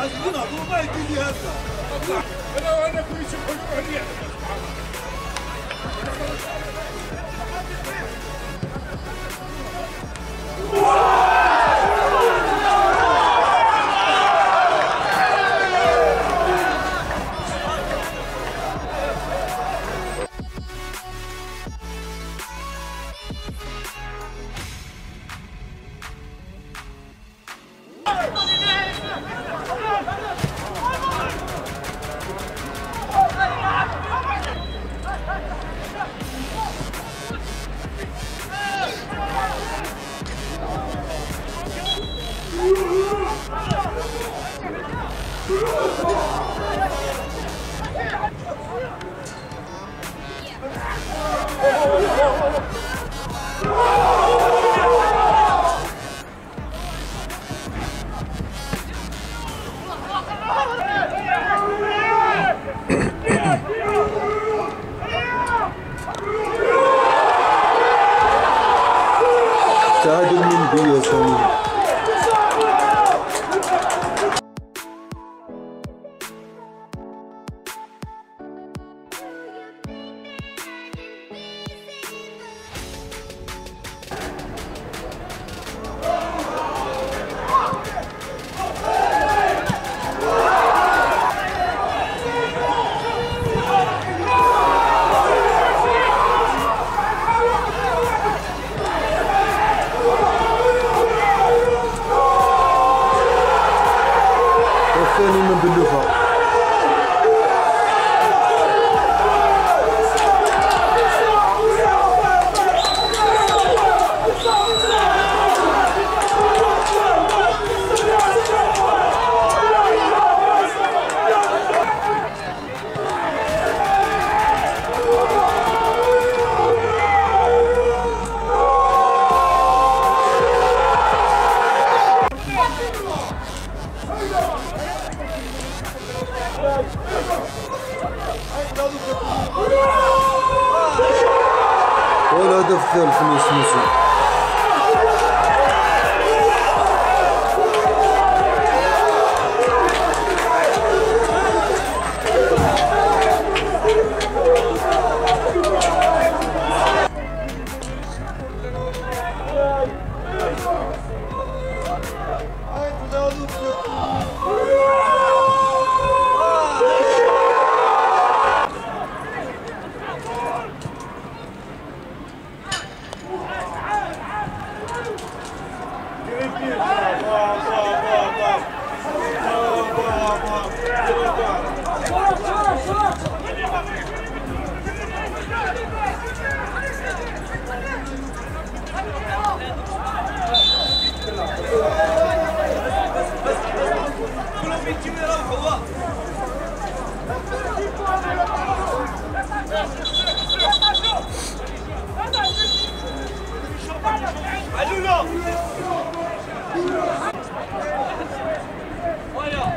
عزبونا عزبونا ما يجي لي هذا أنا وأنا كل شيء حلو عليه Whoa! I didn't mean videos. Fernando Belova. видов дельфин и снизу. Ai, tu deu a Voilà.